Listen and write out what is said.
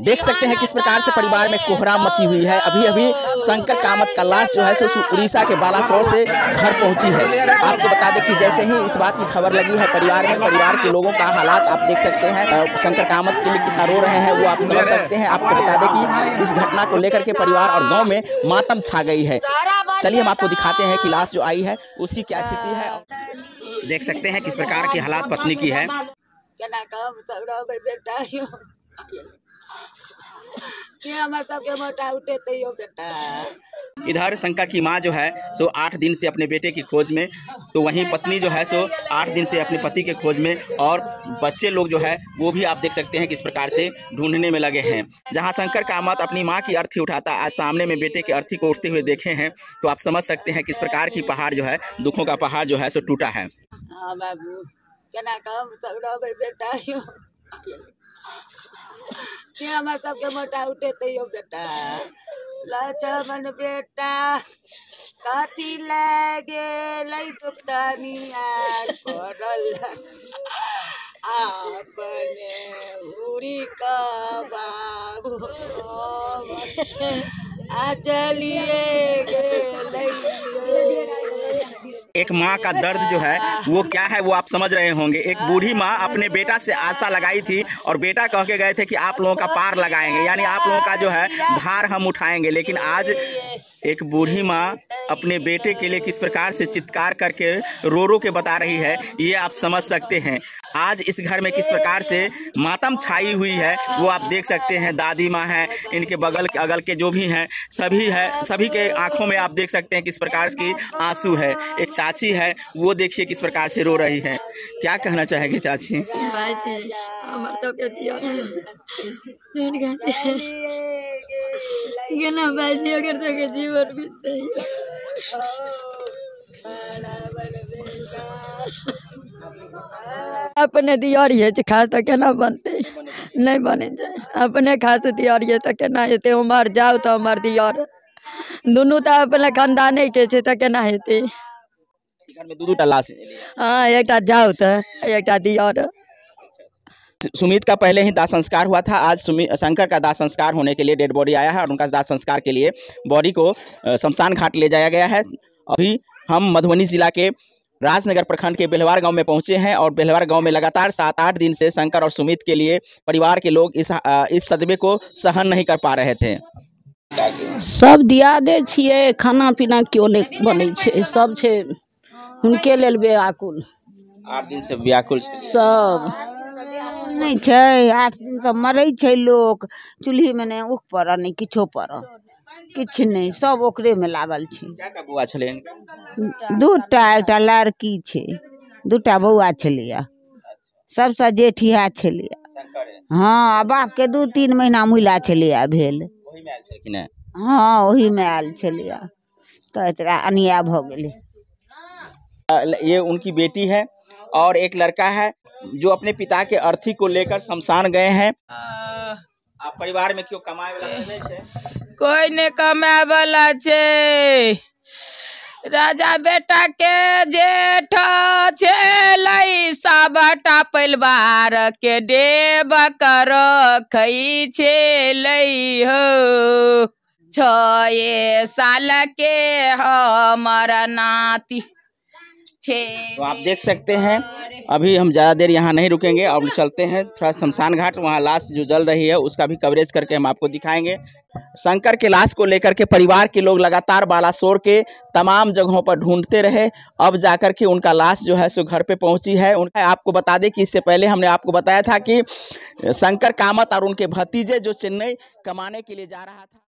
देख सकते हैं किस प्रकार से परिवार में कोहराम मची हुई है। अभी अभी शंकर कामत का लाश जो है सो उड़ीसा के बालासोर से घर पहुँची है। आपको बता दें कि जैसे ही इस बात की खबर लगी है परिवार में परिवार के लोगों का हालात आप देख सकते हैं। शंकर कामत के लिए कितना रो रहे हैं वो आप समझ सकते हैं। आपको बता दें कि इस घटना को लेकर के परिवार और गाँव में मातम छा गई है। चलिए हम आपको दिखाते हैं कि लाश जो आई है उसकी क्या स्थिति है। देख सकते हैं किस प्रकार की हालात पत्नी की है। के यौ बेटा? इधर शंकर की माँ जो है सो आठ दिन से अपने बेटे की खोज में तो वहीं पत्नी जो है सो आठ दिन से अपने पति के खोज में और बच्चे लोग जो है वो भी आप देख सकते हैं किस प्रकार से ढूँढने में लगे हैं। जहाँ शंकर कामत अपनी माँ की अर्थी उठाता आज सामने में बेटे की अर्थी को उठते हुए देखे हैं तो आप समझ सकते हैं किस प्रकार की पहाड़ जो है दुखों का पहाड़ जो है सो टूटा है। हाँ बाबू केना कहब सब रहबै बेटा यौ के हमर सबके मोटा उठेतै यौ बेटा लक्ष्मण बेटा कथी लागे लै चुपतनिया पड़ल अपने उड़ी का बाबू आ चलिए गेलै एक माँ का दर्द जो है वो क्या है वो आप समझ रहे होंगे। एक बूढ़ी माँ अपने बेटा से आशा लगाई थी और बेटा कह के गए थे कि आप लोगों का पार लगाएँगे। यानी आप लोगों का जो है भार हम उठाएँगे। लेकिन आज एक बूढ़ी माँ अपने बेटे के लिए किस प्रकार से चित्कार करके रो रो के बता रही है, ये आप समझ सकते हैं। आज इस घर में किस प्रकार से मातम छाई हुई है, वो आप देख सकते हैं। दादी माँ है, इनके बगल के अगल के जो भी हैं, सभी है, सभी के आँखों में आप देख सकते हैं किस प्रकार की आँसू है। एक चाची है, वो देखिए किस प्रकार से रो रही है। क्या कहना चाहेगी चाची? गाते गेना बाजे अगर तो के जीवन बीतते अपने दियारिए छै खास तो केना बनते। नहीं बने छै अपने खास दियारिए तो केना हेते उमर जाओ तो हमर दियार। दुनू तो अपने खानदाने के छै तो केना हेते। घर में दू दू लाश हाँ। एकटा जाओ तो एकटा दियार। सुमित का पहले ही दाह संस्कार हुआ था। आज सुमित शंकर का दाह संस्कार होने के लिए डेड बॉडी आया है और उनका दाह संस्कार के लिए बॉडी को शमशान घाट ले जाया गया है। अभी हम मधुबनी जिला के राजनगर प्रखंड के बेलवार गाँव में पहुँचे हैं और बेलवार गाँव में लगातार सात आठ दिन से शंकर और सुमित के लिए परिवार के लोग इस इस सदमे को सहन नहीं कर पा रहे थे। सब दिया दे छियै खाना पीना क्यों नहीं बनै छै? सब छै। हुनके लेल व्याकुल आठ दिन से व्याकुल सब। नहि छै आठ दिन तऽ मरै छै लोक। चूल्हीमे नहि उख पड़ऽ नहि किछो पड़ऽ किछु नहि सब ओकरेमे लागल छै। क्या का दू टा एकटा लड़की छै। दू टा बौआ छलैए सबसँ जेठ इएह शंकर। हँ आ बापके दू तीन महीना मुला छलैए भेल। वही में आयल छलखिन हैं। हँ ओहीमे आयल छलैए तऽ एकरा अन्याय भऽ गेलै। ये उनकी बेटी है और एक लड़का है। जो अपने पिता के अर्थी को लेकर शमशान गए हैं। आप परिवार में क्यों कमाए वाला नहीं छे? कोई ने कमाए वाला छै। राजा बेटा के जेठ छेलै सबटा परिवार के देव कर खई छेलै हो। छे साल के हमर नाती छे तो आप देख सकते हैं अभी हम ज़्यादा देर यहाँ नहीं रुकेंगे और चलते हैं थोड़ा शमशान घाट वहाँ लाश जो जल रही है उसका भी कवरेज करके हम आपको दिखाएँगे। शंकर के लाश को लेकर के परिवार के लोग लगातार बालासोर के तमाम जगहों पर ढूंढते रहे। अब जाकर के उनका लाश जो है सो घर पे पहुँची है। उनका आपको बता दें कि इससे पहले हमने आपको बताया था कि शंकर कामत और उनके भतीजे जो चेन्नई कमाने के लिए जा रहा था।